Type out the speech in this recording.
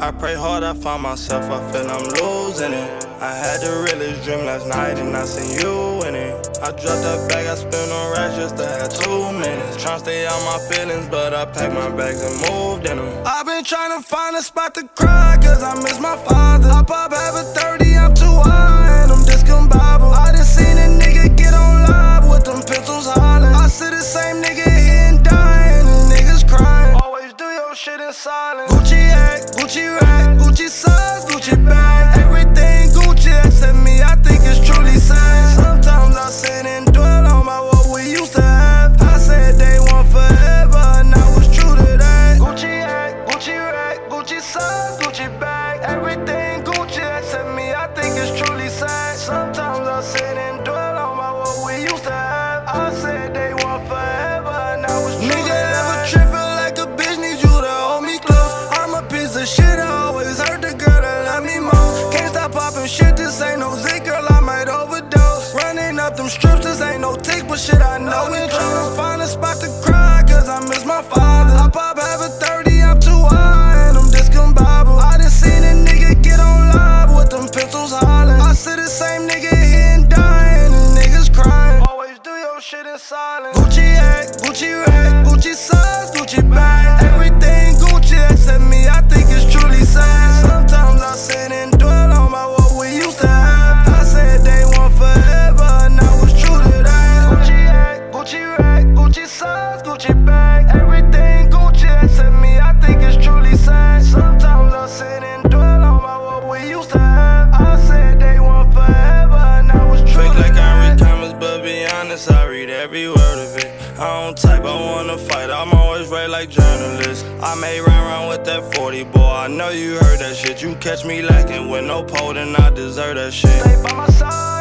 I pray hard, I find myself, I feel I'm losing it. I had the realest dream last night and I seen you in it. I dropped that bag, I spent on racks just to have two minutes. Tryna stay out my feelings, but I packed my bags and moved in them. I've been trying to find a spot to cry, cause I miss my father. I pop have a 30, I'm too high, this ain't no tick, but shit, I know it. Tryna find a spot to cry, cause I miss my father. I pop have a 30, I'm too high, and I'm discombobbled. I done seen a nigga get on live with them pistols hollering. I see the same nigga here and dying, and niggas crying. Always do your shit in silence. Gucci act, Gucci rack, Gucci size, Gucci bag. Every word of it. I don't type, I wanna fight. I'm always right like journalists. I may run around with that 40, boy. I know you heard that shit. You catch me lacking with no pole, then I deserve that shit. Stay by my side